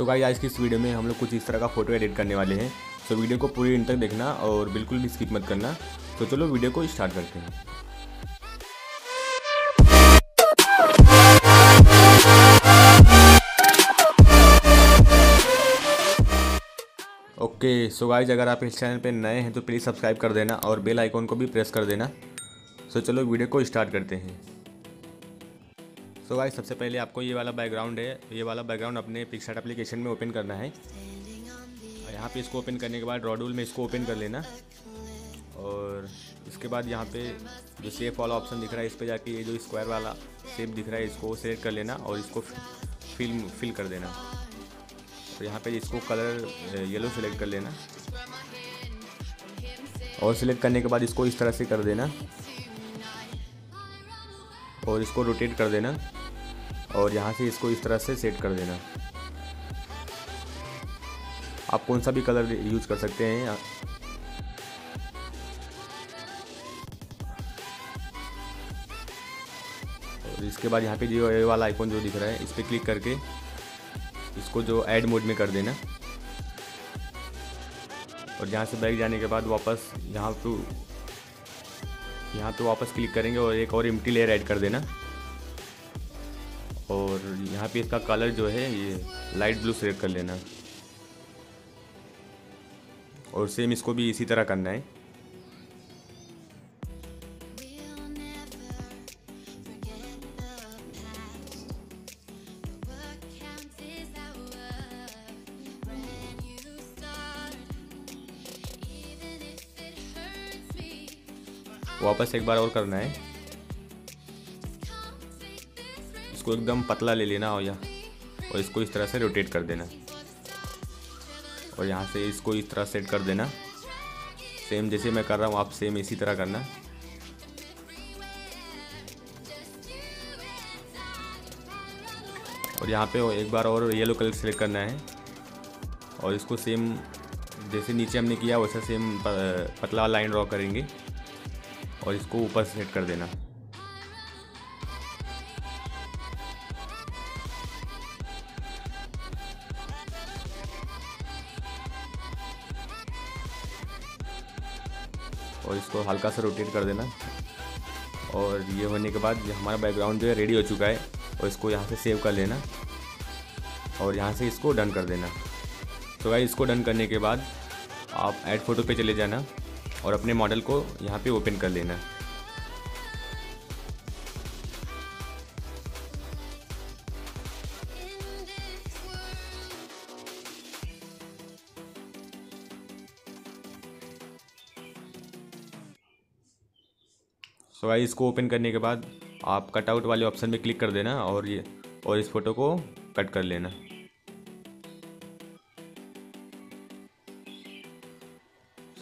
So guys आज की इस वीडियो में हम लोग कुछ इस तरह का फ़ोटो एडिट करने वाले हैं। सो वीडियो को पूरी इन तक देखना और बिल्कुल भी स्किप मत करना। तो चलो वीडियो को स्टार्ट करते हैं। ओके सो गाइज़ अगर आप इस चैनल पे नए हैं तो प्लीज़ सब्सक्राइब कर देना और बेल आइकॉन को भी प्रेस कर देना। सो so, चलो वीडियो को स्टार्ट करते हैं। सो गाइज़ सबसे पहले आपको ये वाला बैकग्राउंड है, ये वाला बैकग्राउंड अपने पिक्सार्ट एप्लीकेशन में ओपन करना है। और यहाँ पे इसको ओपन करने के बाद ड्रॉडूल में इसको ओपन कर लेना। और इसके बाद यहाँ पे जो सेफ़ वाला ऑप्शन दिख रहा है, इस पर जाके ये जो स्क्वायर वाला शेप दिख रहा है, इसको सेलेक्ट कर लेना और इसको फिल फिल कर देना। तो यहाँ पे इसको कलर येलो सेलेक्ट कर लेना। और सिलेक्ट करने के बाद इसको इस तरह से कर देना। और इसको रोटेट कर देना। और यहाँ से इसको इस तरह से सेट कर देना। आप कौन सा भी कलर यूज़ कर सकते हैं और इसके बाद यहाँ पे जो ये वाला आइकॉन जो दिख रहा है, इस पर क्लिक करके इसको जो ऐड मोड में कर देना। और यहाँ से बैक जाने के बाद वापस यहाँ पे यहाँ पे वापस क्लिक करेंगे और एक और एम्प्टी लेयर ऐड कर देना। और यहाँ पे इसका कलर जो है ये लाइट ब्लू सेलेक्ट कर लेना। और सेम इसको भी इसी तरह करना है। वापस एक बार और करना है। इसको एकदम पतला ले लेना और या, और इसको इस तरह से रोटेट कर देना। और यहाँ से इसको इस तरह सेट कर देना। सेम जैसे मैं कर रहा हूँ, आप सेम इसी तरह करना। और यहाँ पे एक बार और येलो कलर सेलेक्ट करना है। और इसको सेम जैसे नीचे हमने किया, वैसा सेम पतला लाइन ड्रॉ करेंगे। और इसको ऊपर सेट कर देना। और इसको हल्का सा रोटेट कर देना। और ये होने के बाद हमारा बैकग्राउंड जो है रेडी हो चुका है, और इसको यहाँ से सेव कर लेना। और यहाँ से इसको डन कर देना। तो भाई इसको डन करने के बाद आप ऐड फ़ोटो पे चले जाना और अपने मॉडल को यहाँ पे ओपन कर लेना। सो so, इसको ओपन करने के बाद आप कटआउट वाले ऑप्शन में क्लिक कर देना और ये और इस फ़ोटो को कट कर लेना।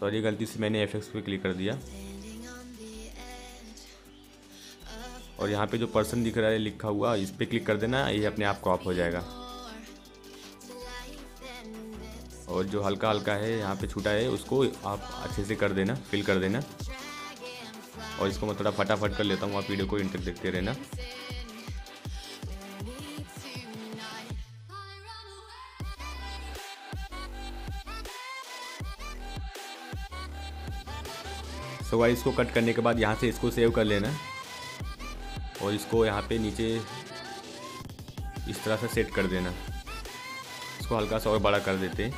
सॉरी गलती से मैंने एफएक्स पे क्लिक कर दिया। और यहाँ पे जो पर्सन दिख रहा है लिखा हुआ इस पर क्लिक कर देना ये अपने आप को ऑफ़ हो जाएगा। और जो हल्का हल्का है यहाँ पे छूटा है उसको आप अच्छे से कर देना फिल कर देना। और इसको मैं थोड़ा फटाफट कर लेता हूँ, आप वीडियो को इंटर देखते रहना। सो भाई इसको कट करने के बाद यहाँ से इसको सेव कर लेना। और इसको यहाँ पे नीचे इस तरह से सेट कर देना। इसको हल्का सा और बड़ा कर देते हैं।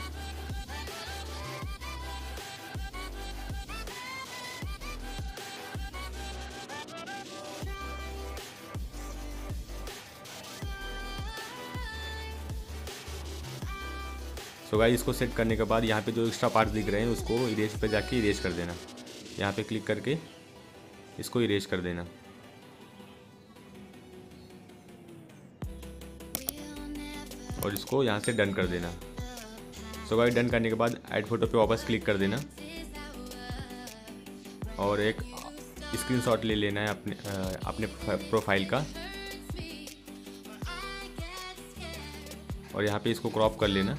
सो गाइस इसको सेट करने के बाद यहाँ पे जो एक्स्ट्रा पार्ट्स दिख रहे हैं, उसको इरेज पे जाके इरेज कर देना। यहाँ पे क्लिक करके इसको इरेज कर देना। और इसको यहाँ से डन कर देना। सो गाइस डन करने के बाद ऐड फ़ोटो पे वापस क्लिक कर देना। और एक स्क्रीनशॉट ले लेना है अपने अपने प्रोफ़ाइल का। और यहाँ पे इसको क्रॉप कर लेना।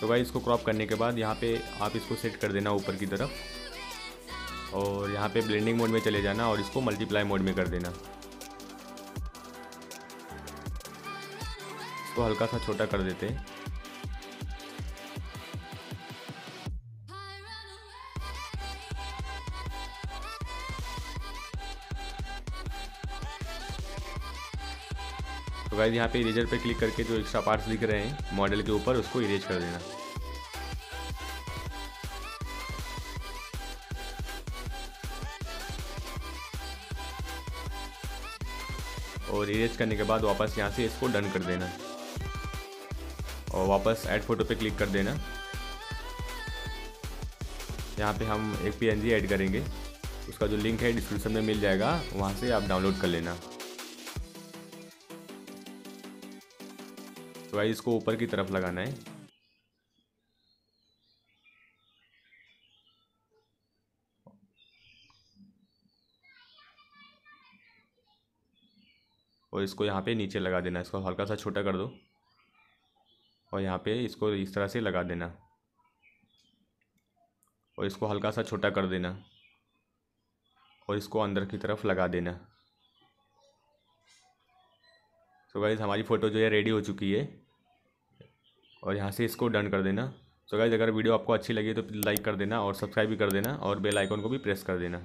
तो भाई इसको क्रॉप करने के बाद यहाँ पे आप इसको सेट कर देना ऊपर की तरफ़ और यहाँ पे ब्लेंडिंग मोड में चले जाना और इसको मल्टीप्लाई मोड में कर देना। इसको हल्का सा छोटा कर देते हैं। तो गाइज़ यहाँ पे इरेजर पे क्लिक करके जो एक्स्ट्रा पार्ट्स दिख रहे हैं मॉडल के ऊपर, उसको इरेज कर देना। और इरेज करने के बाद वापस यहाँ से इसको डन कर देना। और वापस ऐड फ़ोटो पे क्लिक कर देना। यहाँ पे हम एक पीएनजी ऐड करेंगे। उसका जो लिंक है डिस्क्रिप्शन में मिल जाएगा। वहाँ से आप डाउनलोड कर लेना। तो भाई इसको ऊपर की तरफ़ लगाना है। और इसको यहाँ पे नीचे लगा देना, इसको हल्का सा छोटा कर दो। और यहाँ पे इसको इस तरह से लगा देना। और इसको हल्का सा छोटा कर देना। और इसको अंदर की तरफ़ लगा देना। तो गाइज़ हमारी फ़ोटो जो है रेडी हो चुकी है। और यहाँ से इसको डन कर देना। सो गाइज़ अगर वीडियो आपको अच्छी लगी तो लाइक कर देना और सब्सक्राइब भी कर देना और बेल आइकन को भी प्रेस कर देना।